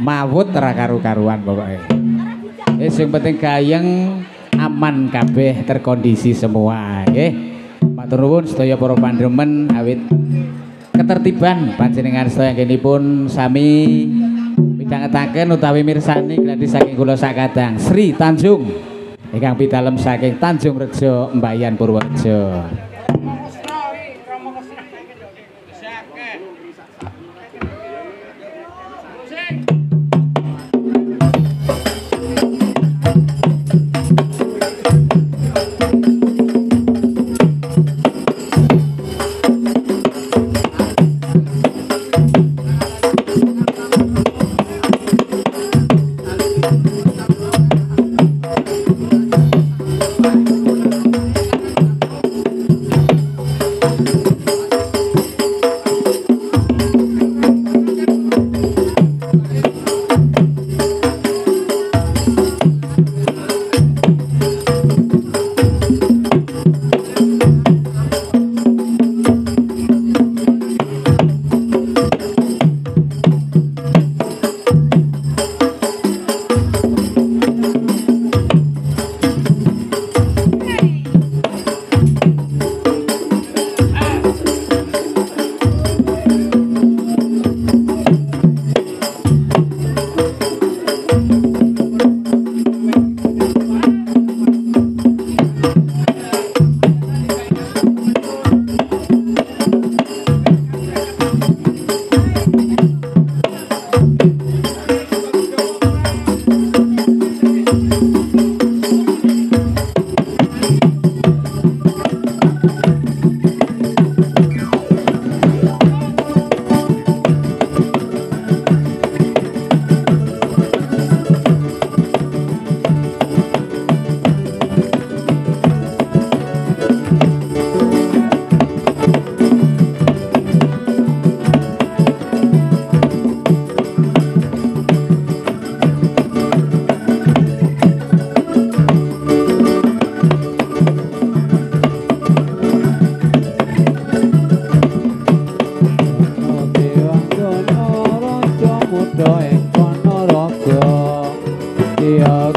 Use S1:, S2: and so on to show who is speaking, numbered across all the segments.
S1: mawut ra karu-karuan pokoke. Eh sing penting gayeng aman kabeh terkondisi semua nggih. Matur nuwun sedaya para pandhemen awit ketertiban panjenengan sedaya pun sami midhangetaken utawi mirsani gladi saking kula sakadang Sri Tanjung ingkang pidalem saking Tanjung Rejo Mbayan Purworejo.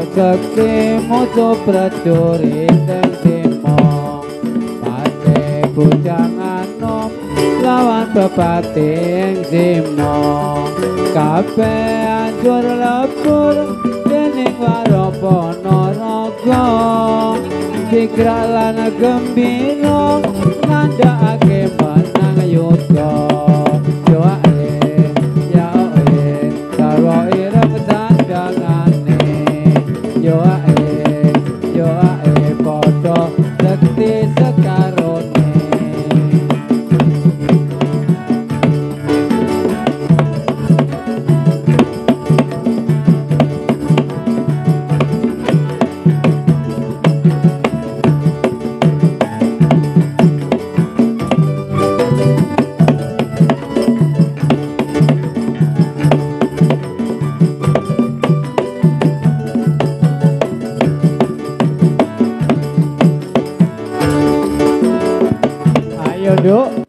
S2: Sakti mojo prajuri tentimo Pate ku jangan nom Lawan pepati yang zimo Kape anjur lebur Dening waropo norogo Sigralan gembiro Nanda akemo Ojo, dekti sekarang Dok.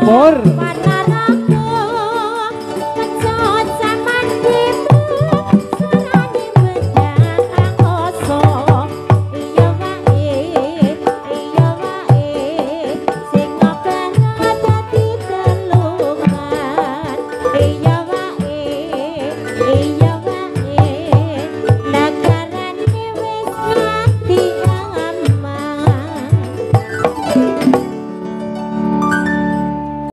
S3: ¡Amor!